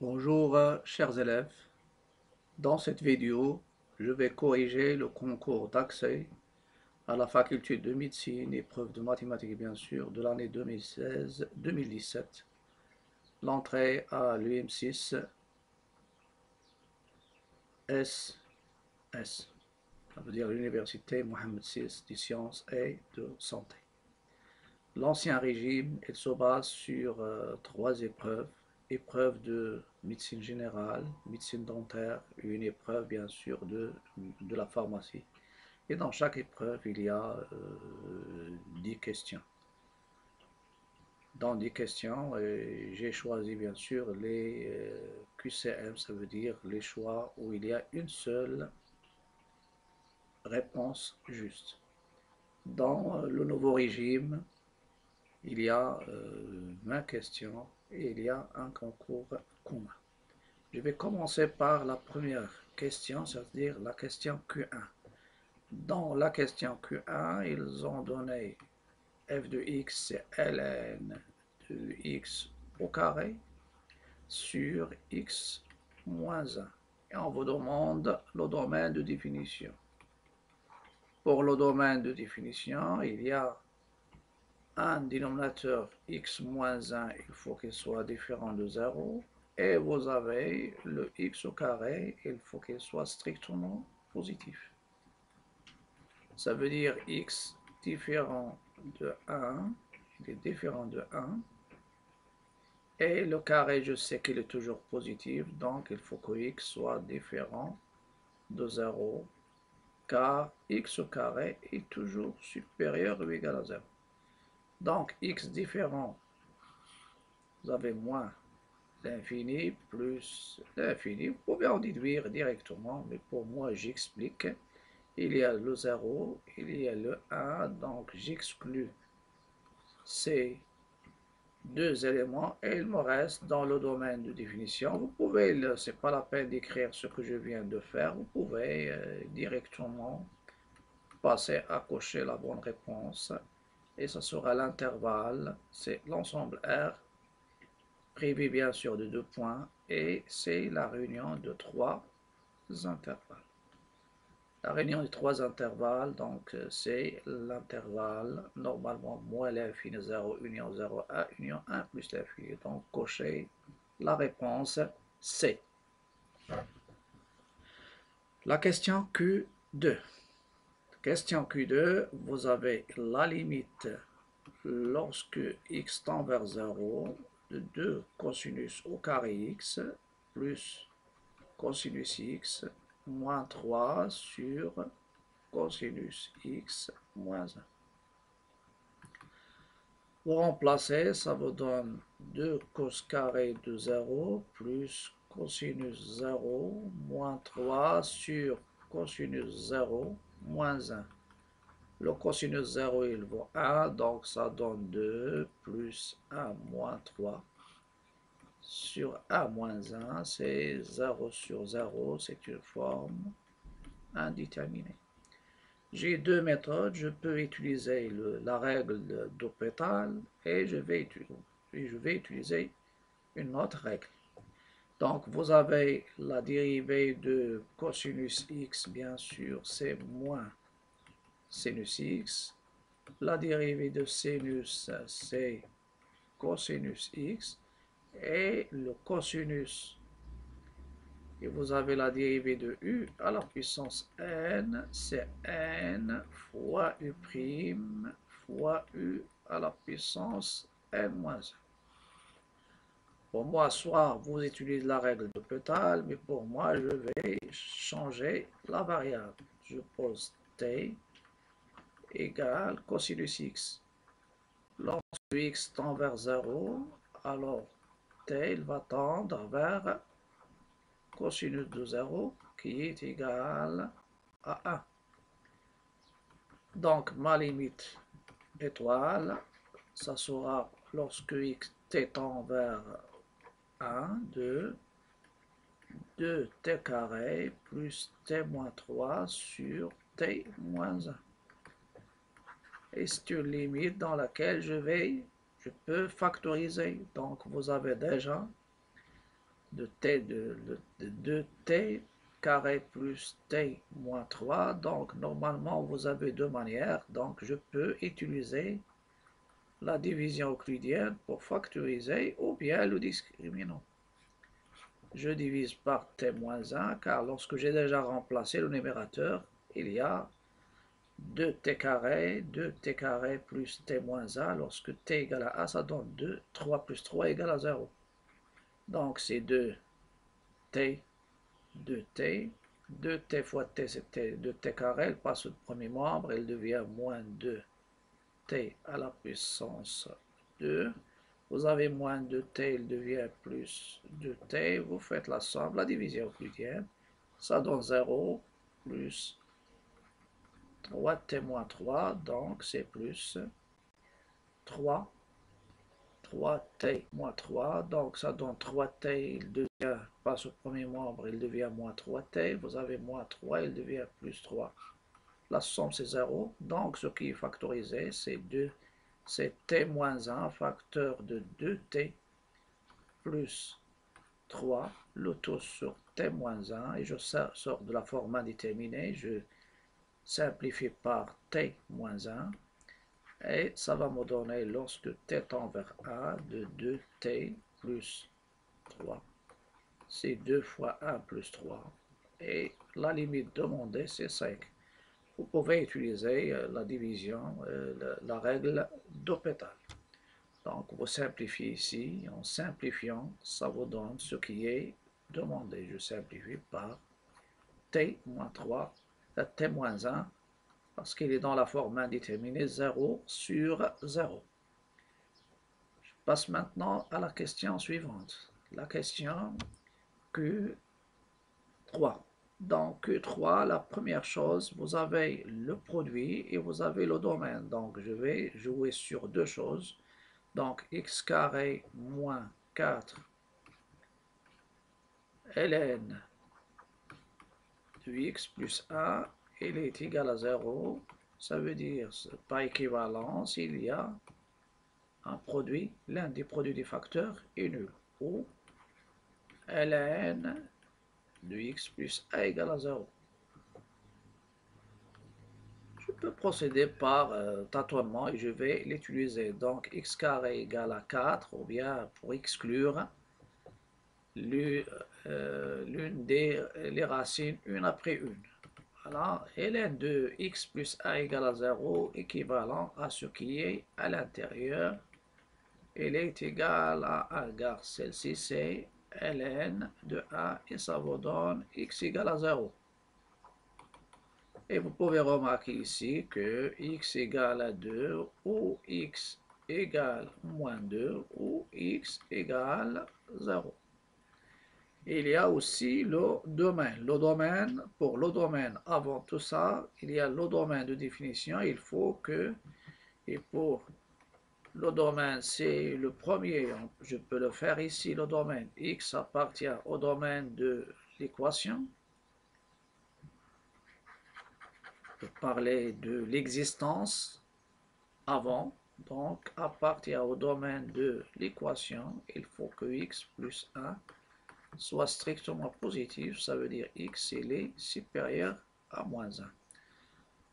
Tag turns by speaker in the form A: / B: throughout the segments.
A: Bonjour euh, chers élèves, dans cette vidéo je vais corriger le concours d'accès à la faculté de médecine, épreuve de mathématiques bien sûr, de l'année 2016-2017. L'entrée à l'UM6 SS, ça veut dire l'Université Mohamed VI des sciences et de santé. L'ancien régime, il se base sur euh, trois épreuves épreuve de médecine générale, médecine dentaire, une épreuve bien sûr de, de la pharmacie. Et dans chaque épreuve, il y a euh, 10 questions. Dans 10 questions, euh, j'ai choisi bien sûr les euh, QCM, ça veut dire les choix où il y a une seule réponse juste. Dans le nouveau régime, il y a 20 questions il y a un concours commun. Je vais commencer par la première question, c'est-à-dire la question Q1. Dans la question Q1, ils ont donné f de x, c'est ln de x au carré sur x moins 1. Et on vous demande le domaine de définition. Pour le domaine de définition, il y a un dénominateur x moins 1, il faut qu'il soit différent de 0. Et vous avez le x au carré, il faut qu'il soit strictement positif. Ça veut dire x différent de 1, il est différent de 1. Et le carré, je sais qu'il est toujours positif, donc il faut que x soit différent de 0, car x au carré est toujours supérieur ou égal à 0. Donc, x différent, vous avez moins l'infini plus l'infini. Vous pouvez en déduire directement, mais pour moi, j'explique. Il y a le 0, il y a le 1, donc j'exclus ces deux éléments et il me reste dans le domaine de définition. Vous pouvez, c'est pas la peine d'écrire ce que je viens de faire, vous pouvez euh, directement passer à cocher la bonne réponse et ce sera l'intervalle, c'est l'ensemble R, privé bien sûr de deux points, et c'est la réunion de trois intervalles. La réunion de trois intervalles, donc c'est l'intervalle, normalement moins l'infini 0, union 0, A, union 1 plus l'infini. Donc cochez la réponse C. La question Q2. Question Q2, vous avez la limite lorsque x tend vers 0 de 2 cosinus au carré x plus cosinus x moins 3 sur cosinus x moins 1. Pour remplacer, ça vous donne 2 cos carré de 0 plus cosinus 0 moins 3 sur cosinus 0 moins 1. Le cosinus 0, il vaut 1, donc ça donne 2 plus 1 moins 3 sur 1 moins 1, c'est 0 sur 0, c'est une forme indéterminée. J'ai deux méthodes, je peux utiliser la règle d'Hôpital et vais, je vais utiliser une autre règle. Donc, vous avez la dérivée de cosinus x, bien sûr, c'est moins sinus x. La dérivée de sinus, c'est cosinus x. Et le cosinus, et vous avez la dérivée de u à la puissance n, c'est n fois u' fois u à la puissance n moins 1. Pour moi, soit vous utilisez la règle de Petal, mais pour moi, je vais changer la variable. Je pose t égale cosinus x. Lorsque x tend vers 0, alors t il va tendre vers cosinus de 0 qui est égal à 1. Donc ma limite étoile, ça sera lorsque x tend vers 1, 2, 2t carré plus t moins 3 sur t moins 1. Et c'est une limite dans laquelle je vais, je peux factoriser? Donc vous avez déjà de t de, de 2t carré plus t moins 3. Donc, normalement, vous avez deux manières. Donc, je peux utiliser la division euclidienne pour factoriser ou bien le discriminant. Je divise par t moins 1 car lorsque j'ai déjà remplacé le numérateur, il y a 2t carré, 2t carré plus t moins 1. Lorsque t égale à 1, ça donne 2. 3 plus 3 égale à 0. Donc c'est 2t 2t. 2t fois t, c'était 2t carré, elle passe au premier membre, elle devient moins 2t à la puissance 2. Vous avez moins 2t, il devient plus 2t. Vous faites la somme, la division euclidienne. Ça donne 0 plus 3t moins 3, donc c'est plus 3 3t moins 3, donc ça donne 3t, il devient, passe au premier membre, il devient moins 3t, vous avez moins 3, il devient plus 3. La somme c'est 0, donc ce qui est factorisé c'est 2, c'est t moins 1, facteur de 2t plus 3, le taux sur t moins 1, et je sors de la forme indéterminée, je simplifie par t moins 1, et ça va me donner, lorsque t tend vers 1, de 2t plus 3. C'est 2 fois 1 plus 3. Et la limite demandée, c'est 5. Vous pouvez utiliser euh, la division, euh, la règle d'Hôpital. Donc, vous simplifiez ici. En simplifiant, ça vous donne ce qui est demandé. Je simplifie par t moins 3, euh, t moins 1 parce qu'il est dans la forme indéterminée 0 sur 0. Je passe maintenant à la question suivante. La question Q3. Dans Q3, la première chose, vous avez le produit et vous avez le domaine. Donc, je vais jouer sur deux choses. Donc, x carré moins 4 ln de x plus 1 il est égal à 0, ça veut dire par équivalence, il y a un produit, l'un des produits des facteurs est nul, ou ln de x plus a égale à 0. Je peux procéder par euh, tâtonnement et je vais l'utiliser. Donc x carré égale à 4, ou bien pour exclure euh, les racines une après une. Voilà, ln de x plus a égale à 0 équivalent à ce qui est à l'intérieur. Il est égal à 1 car celle-ci c'est ln de a et ça vous donne x égale à 0. Et vous pouvez remarquer ici que x égale à 2 ou x égale moins 2 ou x égale 0 il y a aussi le domaine. Le domaine, pour le domaine, avant tout ça, il y a le domaine de définition. Il faut que, et pour le domaine, c'est le premier, je peux le faire ici, le domaine x appartient au domaine de l'équation. Je parler de l'existence avant, donc appartient au domaine de l'équation. Il faut que x plus 1 soit strictement positif, ça veut dire x est supérieur à moins 1.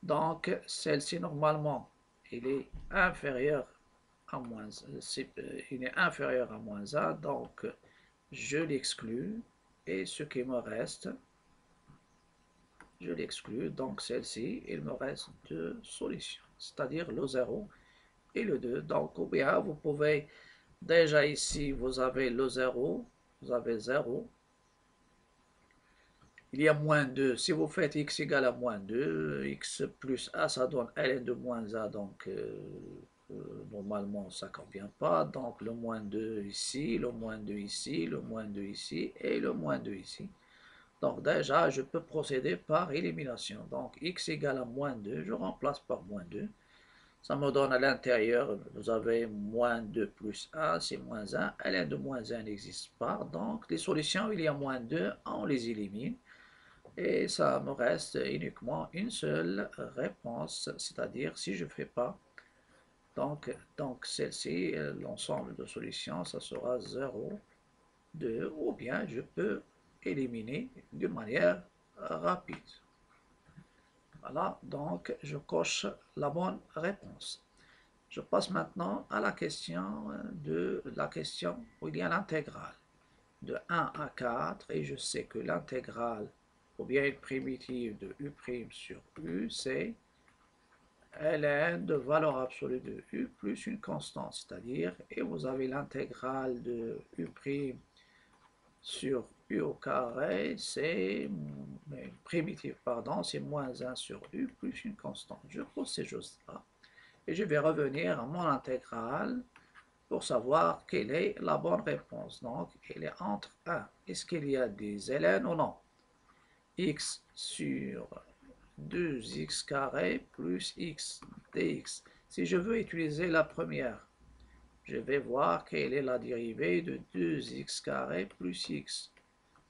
A: Donc, celle-ci, normalement, il est inférieur moins 1. Euh, il est inférieur à moins 1, donc je l'exclus. Et ce qui me reste, je l'exclus. Donc, celle-ci, il me reste deux solutions, c'est-à-dire le 0 et le 2. Donc, ou bien, vous pouvez, déjà ici, vous avez le 0, vous avez 0. Il y a moins 2. Si vous faites x égale à moins 2, x plus a, ça donne ln de moins a. Donc, euh, normalement, ça convient pas. Donc, le moins 2 ici, le moins 2 ici, le moins 2 ici et le moins 2 ici. Donc, déjà, je peux procéder par élimination. Donc, x égale à moins 2, je remplace par moins 2. Ça me donne à l'intérieur, vous avez moins 2 plus 1, c'est moins 1. ln de moins 1 n'existe pas. Donc, les solutions, il y a moins 2, on les élimine. Et ça me reste uniquement une seule réponse, c'est-à-dire si je ne fais pas. Donc, donc celle-ci, l'ensemble de solutions, ça sera 0, 2 ou bien je peux éliminer d'une manière rapide. Voilà, donc je coche la bonne réponse. Je passe maintenant à la question de la question où il y a l'intégrale de 1 à 4 et je sais que l'intégrale ou bien une primitive de u' sur u c'est ln de valeur absolue de u plus une constante, c'est-à-dire, et vous avez l'intégrale de u' sur u au carré, c'est primitive, pardon, c'est moins 1 sur u plus une constante. Je pose ces choses-là et je vais revenir à mon intégrale pour savoir quelle est la bonne réponse. Donc, elle est entre 1. Est-ce qu'il y a des ln ou non? X sur 2x carré plus x dx. Si je veux utiliser la première, je vais voir quelle est la dérivée de 2x carré plus x.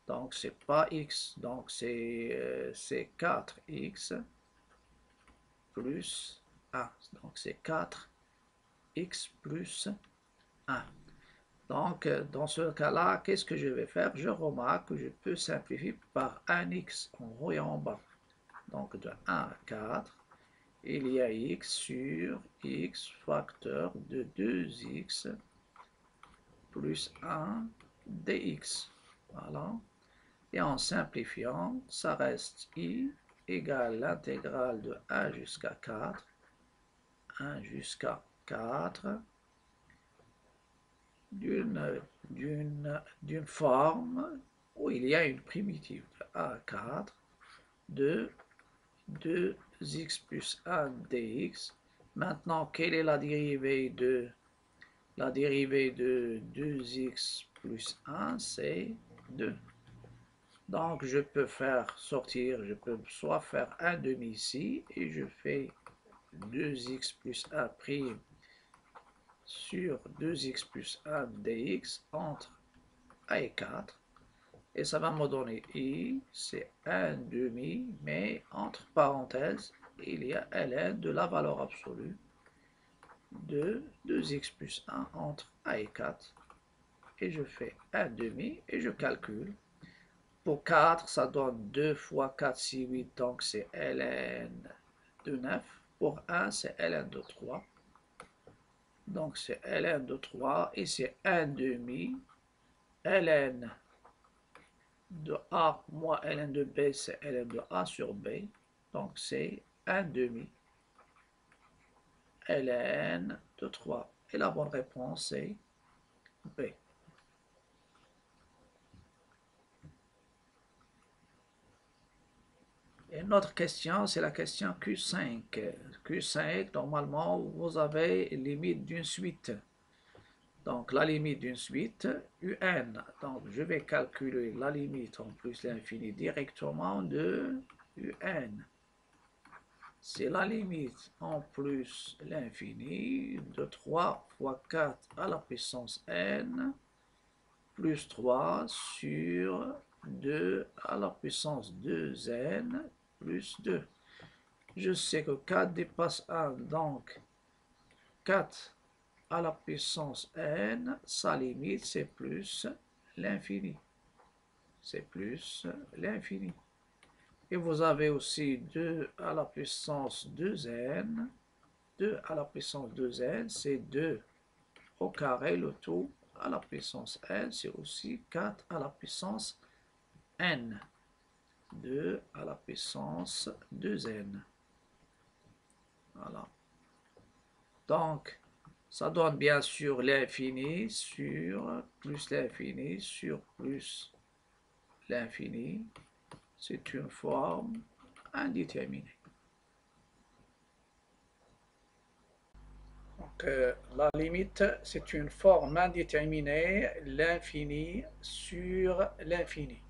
A: Donc, c'est pas x, donc c'est 4x euh, plus 1. Donc, c'est 4x plus 1. Donc, euh, dans ce cas-là, qu'est-ce que je vais faire? Je remarque que je peux simplifier par 1x en haut et en bas. Donc, de 1 à 4, il y a x sur x facteur de 2x plus 1 dx. Voilà. Et en simplifiant, ça reste i égale l'intégrale de 1 jusqu'à 4. 1 jusqu'à 4 d'une forme où il y a une primitive de a 4 de 2x plus 1 dx. Maintenant, quelle est la dérivée de la dérivée de 2x plus 1, c'est 2. Donc, je peux faire sortir, je peux soit faire 1 demi ici, et je fais 2x plus 1 prime sur 2x plus 1 dx entre a et 4. Et ça va me donner i, c'est 1 demi, mais entre parenthèses, il y a ln de la valeur absolue de 2x plus 1 entre a et 4. Et je fais 1 demi et je calcule. Pour 4, ça donne 2 fois 4, 6, 8, donc c'est ln de 9. Pour 1, c'est ln de 3. Donc c'est ln de 3 et c'est 1 demi. ln de A moins ln de B, c'est ln de A sur B. Donc c'est 1 demi. ln de 3. Et la bonne réponse est B. Et notre question, c'est la question Q5. Q5, normalement, vous avez limite d'une suite. Donc, la limite d'une suite, un. Donc, je vais calculer la limite en plus l'infini directement de un. C'est la limite en plus l'infini de 3 fois 4 à la puissance n plus 3 sur 2 à la puissance 2n plus 2. Je sais que 4 dépasse 1, donc 4 à la puissance n, sa limite c'est plus l'infini. C'est plus l'infini. Et vous avez aussi 2 à la puissance 2n. 2 à la puissance 2n, c'est 2 au carré, le tout à la puissance n, c'est aussi 4 à la puissance n. 2 à la puissance 2n. Voilà. Donc, ça donne bien sûr l'infini sur plus l'infini sur plus l'infini. C'est une forme indéterminée. Donc, euh, la limite, c'est une forme indéterminée, l'infini sur l'infini.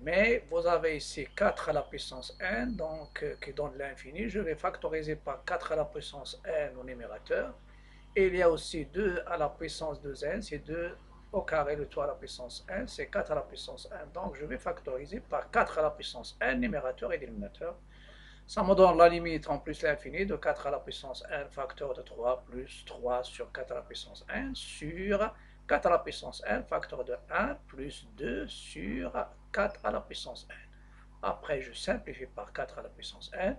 A: Mais vous avez ici 4 à la puissance n, donc euh, qui donne l'infini. Je vais factoriser par 4 à la puissance n au numérateur. Et il y a aussi 2 à la puissance de n, c'est 2 au carré de 3 à la puissance n, c'est 4 à la puissance n. Donc je vais factoriser par 4 à la puissance n, numérateur et dénominateur. Ça me donne la limite en plus l'infini de 4 à la puissance n facteur de 3 plus 3 sur 4 à la puissance n sur 4 à la puissance n, facteur de 1, plus 2 sur 4 à la puissance n. Après, je simplifie par 4 à la puissance n.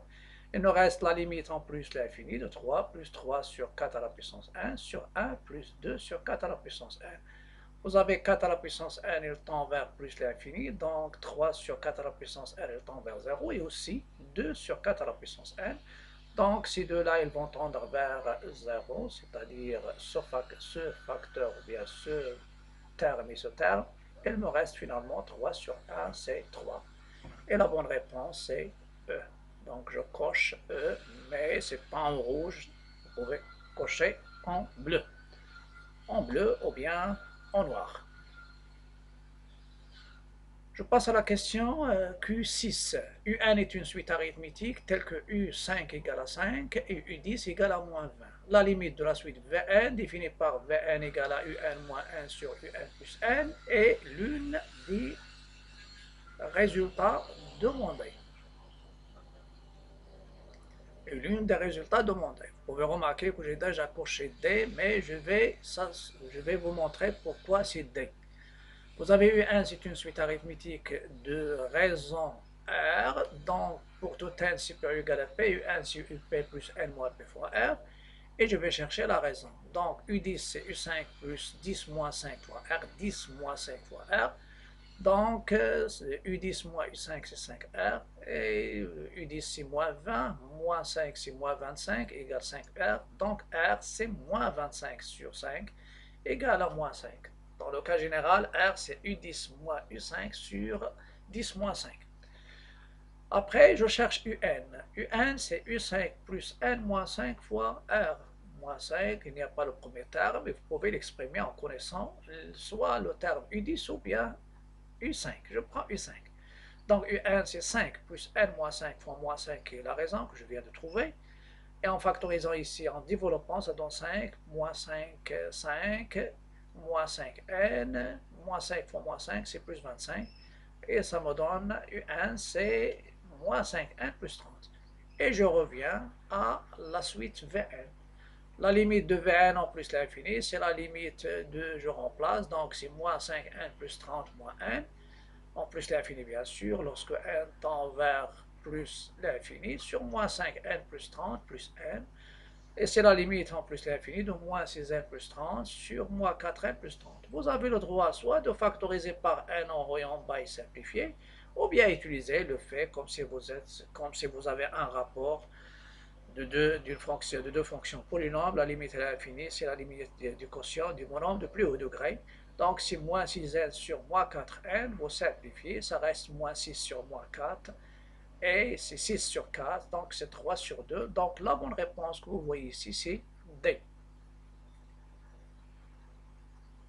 A: Il nous reste la limite en plus l'infini de 3 plus 3 sur 4 à la puissance 1 sur 1 plus 2 sur 4 à la puissance n. Vous avez 4 à la puissance n, il tend vers plus l'infini, donc 3 sur 4 à la puissance n, il tend vers 0, et aussi 2 sur 4 à la puissance n. Donc ces deux-là, ils vont tendre vers 0, c'est-à-dire ce, facteur, ou bien ce terme et ce terme. Il me reste finalement 3 sur 1, c'est 3. Et la bonne réponse, c'est E. Donc je coche E, mais ce n'est pas en rouge, vous pouvez cocher en bleu. En bleu ou bien en noir. Je passe à la question euh, Q6. UN est une suite arithmétique telle que U5 égale à 5 et U10 égale à moins 20. La limite de la suite Vn définie par Vn égale à Un moins 1 sur Un plus n est l'une des résultats demandés l'une des résultats demandés. Vous pouvez remarquer que j'ai déjà coché D, mais je vais, je vais vous montrer pourquoi c'est D. Vous avez eu 1, c'est une suite arithmétique de raisons R, donc pour tout n supérieur ou égal à P, U1 c'est UP plus N moins P fois R, et je vais chercher la raison. Donc U10 c'est U5 plus 10 moins 5 fois R, 10 moins 5 fois R, donc, U10 moins U5, c'est 5R. Et U10, c'est moins 20. Moins 5, c'est moins 25, égale 5R. Donc, R, c'est moins 25 sur 5, égale à moins 5. Dans le cas général, R, c'est U10 moins U5 sur 10 moins 5. Après, je cherche UN. UN, c'est U5 plus N moins 5 fois R moins 5. Il n'y a pas le premier terme, mais vous pouvez l'exprimer en connaissant soit le terme U10 ou bien U5. Je prends U5. Donc UN, c'est 5 plus N moins 5 fois moins 5 qui est la raison que je viens de trouver. Et en factorisant ici, en développant, ça donne 5, moins 5, 5, moins 5N, moins 5 fois moins 5, c'est plus 25. Et ça me donne UN, c'est moins 5N plus 30. Et je reviens à la suite Vn. La limite de Vn en plus l'infini, c'est la limite de je remplace, donc c'est moins 5n plus 30 moins n, en plus l'infini bien sûr, lorsque n tend vers plus l'infini, sur moins 5n plus 30 plus n, et c'est la limite en plus l'infini de moins 6n plus 30 sur moins 4n plus 30. Vous avez le droit soit de factoriser par n en haut et en ou bien utiliser le fait comme si vous, êtes, comme si vous avez un rapport de deux, fonction, de deux fonctions polynômes, la limite est l'infini, c'est la limite du quotient du monombre de plus haut degré. Donc, si moins 6n sur moins 4n, vous simplifiez, ça reste moins 6 sur moins 4, et c'est 6 sur 4, donc c'est 3 sur 2. Donc, la bonne réponse que vous voyez ici, c'est D.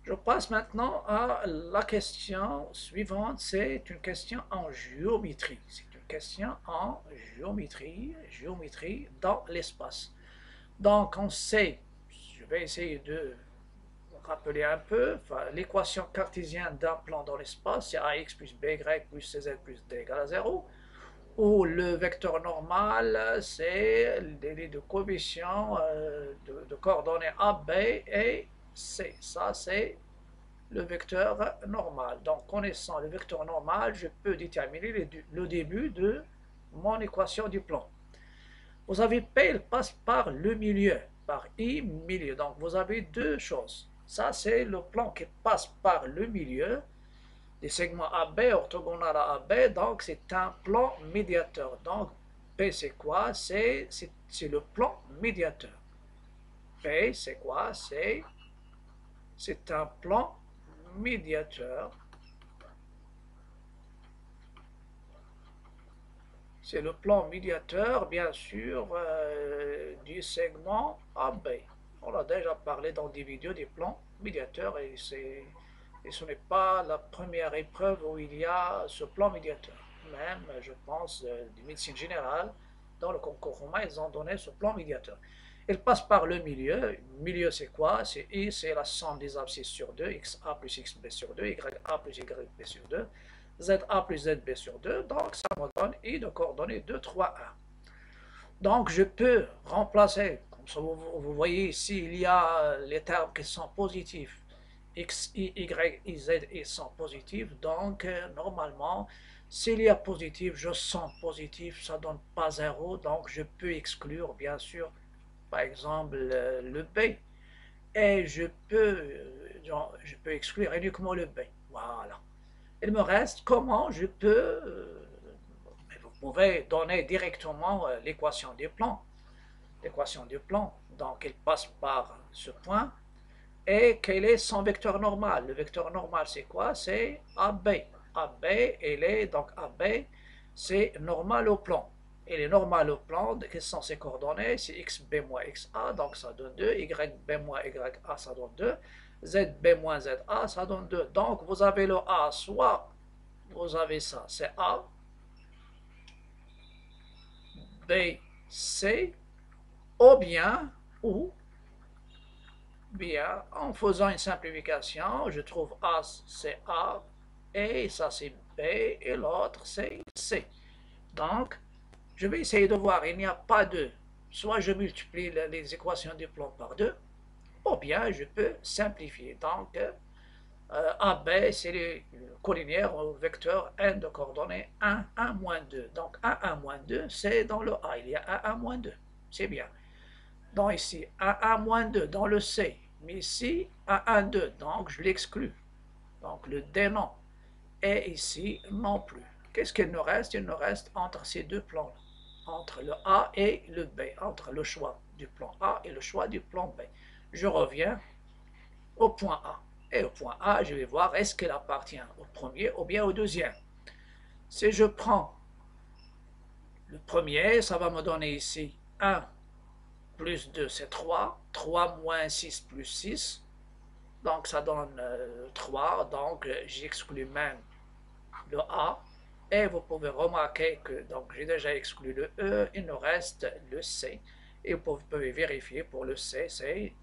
A: Je passe maintenant à la question suivante, c'est une question en géométrie question en géométrie, géométrie dans l'espace. Donc on sait, je vais essayer de rappeler un peu, l'équation cartésienne d'un plan dans l'espace, c'est ax plus by plus cz plus d égale à 0, où le vecteur normal, c'est les de coefficient euh, de, de, coordonnées A, B et C. Ça, c'est le vecteur normal. Donc, connaissant le vecteur normal, je peux déterminer le, début de mon équation du plan. Vous avez P, il passe par le milieu, par I, milieu. Donc, vous avez deux choses. Ça, c'est le plan qui passe par le milieu des segments AB, orthogonal à AB. Donc, c'est un plan médiateur. Donc, P, c'est quoi? C'est le plan médiateur. P, c'est quoi? C'est un plan c'est le plan médiateur, bien sûr, euh, du segment AB. On a déjà parlé dans des vidéos des plans médiateurs et, et ce n'est pas la première épreuve où il y a ce plan médiateur. Même, je pense, euh, médecine générale, dans le concours romain, ils ont donné ce plan médiateur. Il passe par le milieu. Milieu, c'est quoi? C'est I, c'est la somme des abscisses sur 2, XA plus XB sur 2, YA plus YB sur 2, ZA plus ZB sur 2. Donc, ça me donne I de coordonnées 2, 3, 1. Donc, je peux remplacer, comme vous, voyez ici, il y a les termes qui sont positifs x, y, y, z, ils sont positifs. Donc, euh, normalement, s'il y a positif, je sens positif, ça donne pas zéro. Donc, je peux exclure, bien sûr, par exemple, le B. Et je peux, euh, je peux exclure uniquement le B. Voilà. Il me reste comment je peux, euh, vous pouvez donner directement l'équation du plan. L'équation du plan, donc il passe par ce point et quel est son vecteur normal? Le vecteur normal, c'est quoi? C'est AB. AB, il est donc AB, c'est normal au plan. Il est normal au plan, quelles sont ses coordonnées C'est xb moins xa, donc ça donne 2, yb moins ya, ça donne 2, zb moins za, ça donne 2. Donc vous avez le a, soit vous avez ça, c'est a, b, c, ou bien, ou Bien, en faisant une simplification, je trouve A c'est A, et ça c'est B, et l'autre c'est C. Donc, je vais essayer de voir, il n'y a pas de, soit je multiplie les équations du plan par 2, ou bien je peux simplifier. Donc, euh, AB, c'est le collinaire au vecteur n de coordonnées 1, 1, moins 2. Donc, 1, 1, moins 2, c'est dans le A, il y a 1, 1, moins 2. C'est bien. Donc ici, 1, 1, moins 2 dans le C, mais ici, 1, 1, 2, donc je l'exclus. Donc le D non. Et ici, non plus. Qu'est-ce qu'il nous reste? Il nous reste entre ces deux plans entre le A et le B, entre le choix du plan A et le choix du plan B. Je reviens au point A. Et au point A, je vais voir est-ce qu'il appartient au premier ou bien au deuxième. Si je prends le premier, ça va me donner ici 1 plus 2, c'est 3. 3 moins 6 plus 6. Donc, ça donne 3. Euh, donc, j'exclus même le A. Et vous pouvez remarquer que donc j'ai déjà exclu le E. Il nous reste le C. Et vous pouvez vérifier pour le C, c'est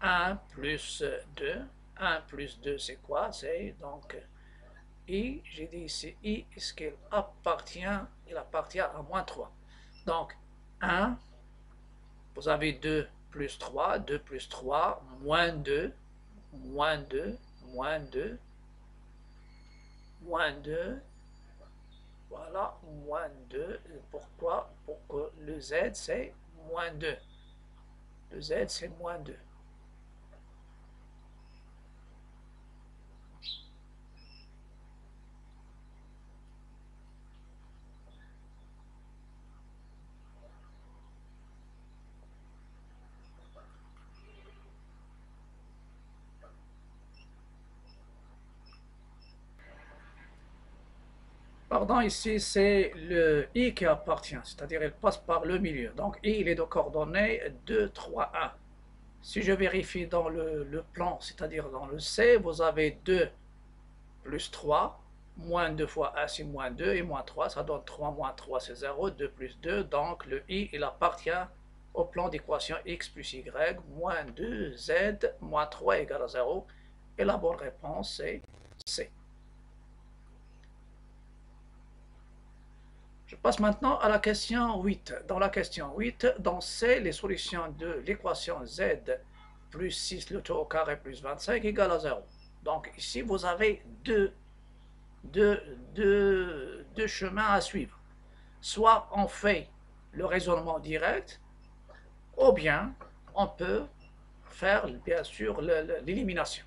A: 1 plus 2. 1 plus 2, c'est quoi? C'est donc I. J'ai dit ici I, est-ce qu'il appartient? Il appartient à moins 3. Donc, 1 vous avez 2 plus 3, 2 plus 3, moins 2, moins 2, moins 2, moins 2, voilà, moins 2. Pourquoi? Pour que le z, c'est moins 2. Le z, c'est moins 2. Ici, c'est le i qui appartient, c'est-à-dire il passe par le milieu. Donc, i, il est de coordonnées 2, 3, 1. Si je vérifie dans le, le plan, c'est-à-dire dans le C, vous avez 2 plus 3, moins 2 fois 1, c'est moins 2, et moins 3, ça donne 3 moins 3, c'est 0, 2 plus 2, donc le i, il appartient au plan d'équation x plus y, moins 2z, moins 3 égale à 0, et la bonne réponse, c'est C. Je passe maintenant à la question 8. Dans la question 8, dans C, les solutions de l'équation z plus 6 le taux au carré plus 25 égale à 0. Donc ici, vous avez deux chemins à suivre. Soit on fait le raisonnement direct, ou bien on peut faire bien sûr l'élimination.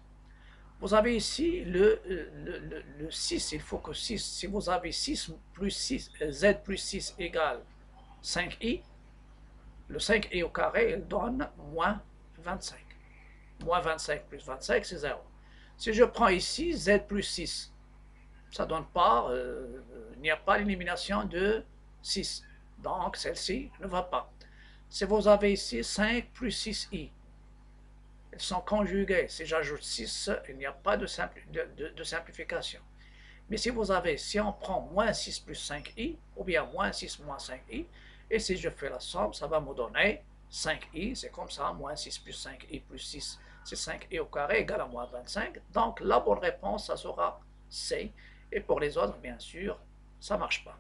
A: Vous avez ici le, le, le, 6, il faut que 6, si vous avez 6 plus 6, z plus 6 égale 5i, le 5i au carré, il donne moins 25. Moins 25 plus 25, c'est 0. Si je prends ici z plus 6, ça donne pas, euh, il n'y a pas l'élimination de 6. Donc celle-ci ne va pas. Si vous avez ici 5 plus 6i, sont conjugués. Si j'ajoute 6, il n'y a pas de, simplification. Mais si vous avez, si on prend moins 6 plus 5i, ou bien moins 6 moins 5i, et si je fais la somme, ça va me donner 5i, c'est comme ça, moins 6 plus 5i plus 6, c'est 5i au carré égale à moins 25. Donc la bonne réponse, ça sera C. Et pour les autres, bien sûr, ça ne marche pas.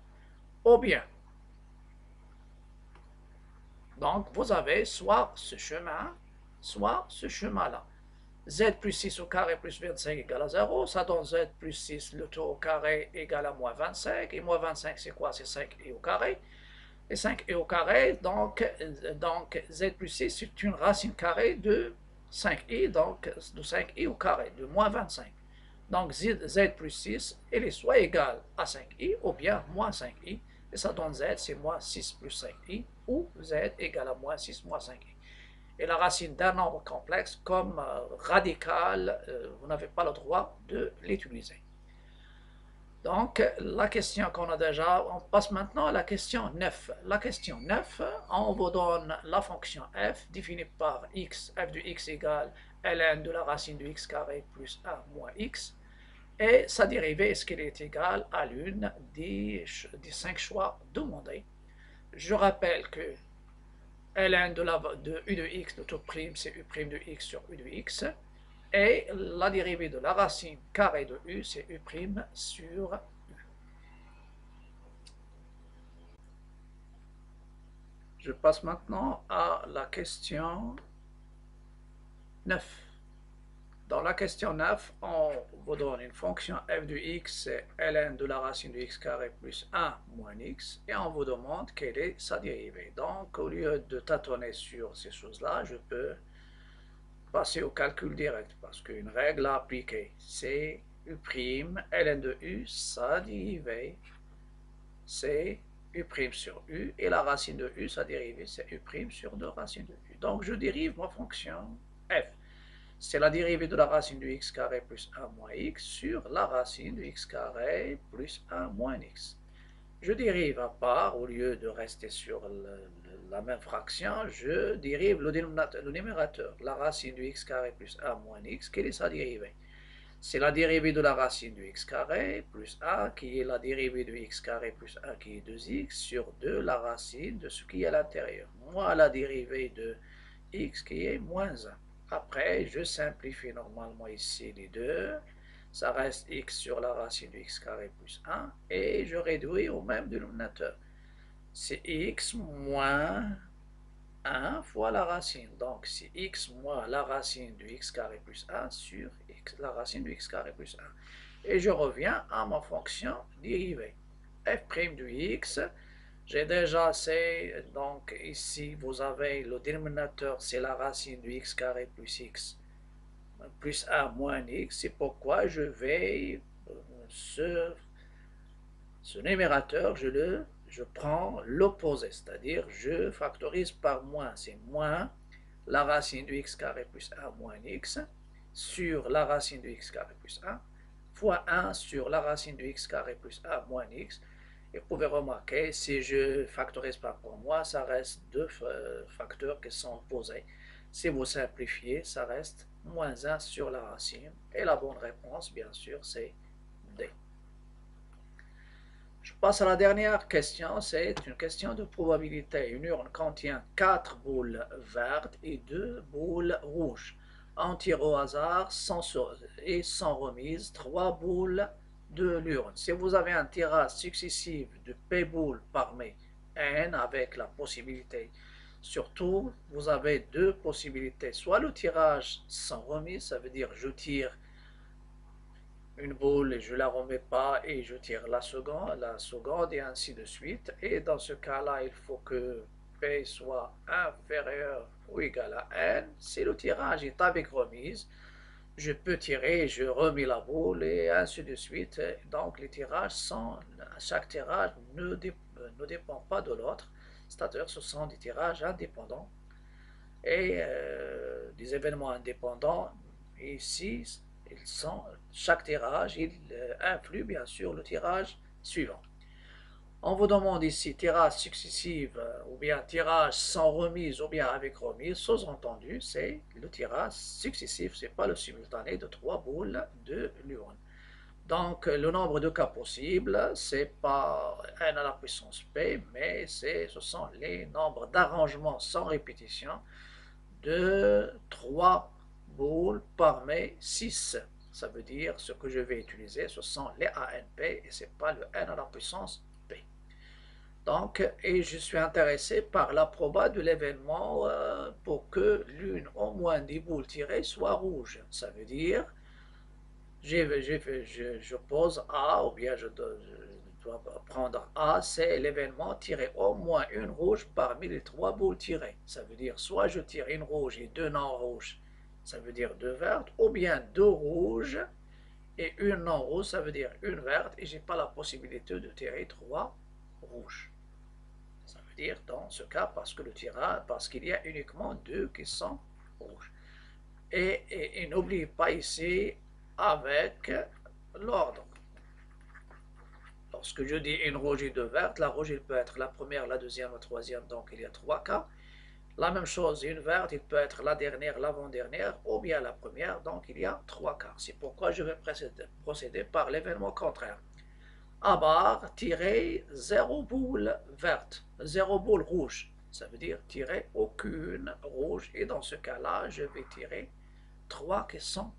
A: Ou bien, donc vous avez soit ce chemin, soit ce chemin-là. z plus 6 au carré plus 25 égale à 0, ça donne z plus 6, le tout au carré égale à moins 25, et moins 25 c'est quoi? C'est 5i au carré, et 5i au carré, donc, donc z plus 6 c'est une racine carrée de 5i, donc de 5i au carré, de moins 25. Donc z, z plus 6, elle est soit égale à 5i ou bien moins 5i, et ça donne z, c'est moins 6 plus 5i, ou z égale à moins 6 moins 5i et la racine d'un nombre complexe comme euh, radical, euh, vous n'avez pas le droit de l'utiliser. Donc, la question qu'on a déjà, on passe maintenant à la question 9. La question 9, on vous donne la fonction f définie par x, f de x égale ln de la racine de x carré plus 1 moins x, et sa dérivée, est-ce qu'elle est égale à l'une des, des cinq choix demandés? Je rappelle que ln de, de u de x de tout prime, c'est u prime de x sur u de x. Et la dérivée de la racine carrée de u, c'est u prime sur u. Je passe maintenant à la question 9. Dans la question 9, on vous donne une fonction f de x, c'est ln de la racine de x carré plus 1 moins x, et on vous demande quelle est sa dérivée. Donc, au lieu de tâtonner sur ces choses-là, je peux passer au calcul direct, parce qu'une règle à appliquer, c'est u', ln de u, sa dérivée, c'est u' sur u, et la racine de u, sa dérivée, c'est u' sur 2 racines de u. Donc, je dérive ma fonction f c'est la dérivée de la racine de x carré plus 1 moins x sur la racine de x carré plus 1 moins x. Je dérive à part, au lieu de rester sur la même fraction, je dérive le, numérateur, la racine de x carré plus 1 moins x. Quelle est sa dérivée? C'est la dérivée de la racine de x carré plus 1, qui est la dérivée de x carré plus 1, qui est 2x, sur 2, la racine de ce qui est à l'intérieur. Moi, la dérivée de x qui est moins 1. Après, je simplifie normalement ici les deux. Ça reste x sur la racine de x carré plus 1. Et je réduis au même dénominateur. C'est x moins 1 fois la racine. Donc, c'est x moins la racine de x carré plus 1 sur x, la racine de x carré plus 1. Et je reviens à ma fonction dérivée. f' de x j'ai déjà c'est donc ici vous avez le dénominateur, c'est la racine de x carré plus x plus 1 moins x. C'est pourquoi je vais, euh, ce, ce numérateur, je le je prends l'opposé, c'est-à-dire je factorise par moins, c'est moins la racine de x carré plus 1 moins x sur la racine de x carré plus 1 fois 1 sur la racine de x carré plus 1 moins x vous pouvez remarquer, si je factorise pas pour moi, ça reste deux facteurs qui sont opposés. Si vous simplifiez, ça reste moins 1 sur la racine. Et la bonne réponse, bien sûr, c'est D. Je passe à la dernière question, c'est une question de probabilité. Une urne contient 4 boules vertes et 2 boules rouges. On tire au hasard et sans remise 3 boules de l'urne. Si vous avez un tirage successif de P boules parmi N avec la possibilité, surtout vous avez deux possibilités, soit le tirage sans remise, ça veut dire je tire une boule et je la remets pas et je tire la seconde, la seconde et ainsi de suite. Et dans ce cas-là, il faut que P soit inférieur ou égal à N. Si le tirage est avec remise, je peux tirer, je remets la boule et ainsi de suite. Donc les tirages sont, chaque tirage ne, dépend pas de l'autre, c'est-à-dire ce sont des tirages indépendants et euh, des événements indépendants. Ici, chaque tirage, il euh, influe bien sûr le tirage suivant. On vous demande ici tirage successif euh, ou bien tirage sans remise ou bien avec remise. Sous-entendu, c'est le tirage successif, c'est pas le simultané de trois boules de l'urne. Donc, le nombre de cas possibles, c'est pas n à la puissance p, mais ce sont les nombres d'arrangements sans répétition de trois boules parmi 6. Ça veut dire ce que je vais utiliser, ce sont les ANP et c'est pas le n à la puissance Donc, et je suis intéressé par la proba de l'événement euh, pour que l'une au moins des boules tirées soit rouge. Ça veut dire, je, pose A, ou bien je, dois prendre A, c'est l'événement tirer au moins une rouge parmi les trois boules tirées. Ça veut dire, soit je tire une rouge et deux non rouges, ça veut dire deux vertes, ou bien deux rouges et une non rouge, ça veut dire une verte, et j'ai pas la possibilité de tirer trois rouges dire dans ce cas parce que le tirage, parce qu'il y a uniquement deux qui sont rouges. Et, et, n'oubliez pas ici avec l'ordre. Lorsque je dis une rouge et deux vertes, la rouge il peut être la première, la deuxième, la troisième, donc il y a trois cas. La même chose, une verte, il peut être la dernière, l'avant-dernière, ou bien la première, donc il y a trois cas. C'est pourquoi je vais procéder par l'événement contraire à barre, tirer zéro boule verte, zéro boule rouge. Ça veut dire tirer aucune rouge. Et dans ce cas-là, je vais tirer trois qui sont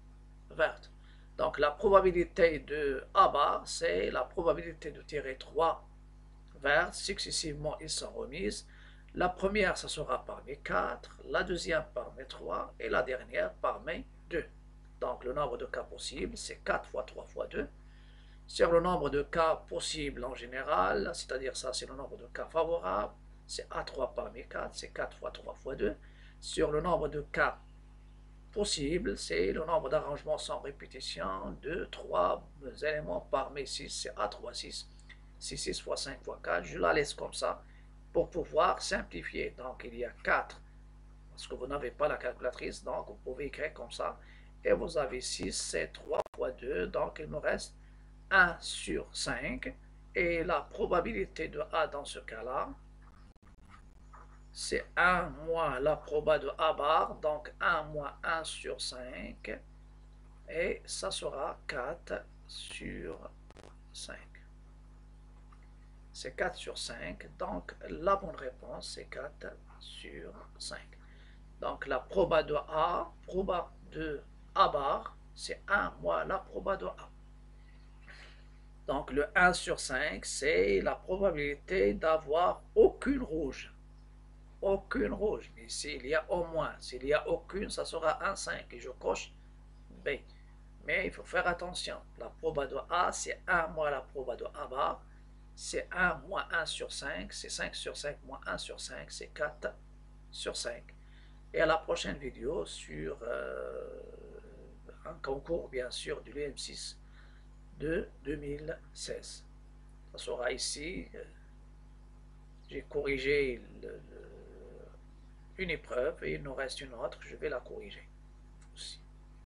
A: vertes. Donc la probabilité de A bar, c'est la probabilité de tirer trois vertes. Successivement, ils sont remises. La première, ça sera parmi 4, la deuxième parmi 3 et la dernière parmi 2. Donc le nombre de cas possibles, c'est 4 fois 3 fois 2 sur le nombre de cas possibles en général, c'est-à-dire ça c'est le nombre de cas favorables, c'est A3 parmi 4, c'est 4 fois 3 fois 2. Sur le nombre de cas possibles, c'est le nombre d'arrangements sans répétition, 2, 3 éléments parmi 6, c'est A3, 6. 6, 6 fois 5 fois 4, je la laisse comme ça pour pouvoir simplifier. Donc il y a 4, parce que vous n'avez pas la calculatrice, donc vous pouvez écrire comme ça. Et vous avez 6, c'est 3 fois 2, donc il nous reste 1 sur 5 et la probabilité de A dans ce cas-là, c'est 1 moins la probabilité de A bar, donc 1 moins 1 sur 5, et ça sera 4 sur 5. C'est 4 sur 5, donc la bonne réponse c'est 4 sur 5. Donc la proba de A, proba de A bar, c'est 1 moins la proba de A. Donc le 1 sur 5, c'est la probabilité d'avoir aucune rouge. Aucune rouge. Mais s'il y a au moins, s'il y a aucune, ça sera 1, 5. Et je coche B. Mais il faut faire attention. La probabilité de A, c'est 1 moins la probabilité de A bar. C'est 1 moins 1 sur 5. C'est 5 sur 5 moins 1 sur 5. C'est 4 sur 5. Et à la prochaine vidéo sur euh, un concours, bien sûr, du LM6 de 2016. Ça sera ici. J'ai corrigé une épreuve et il nous reste une autre, je vais la corriger.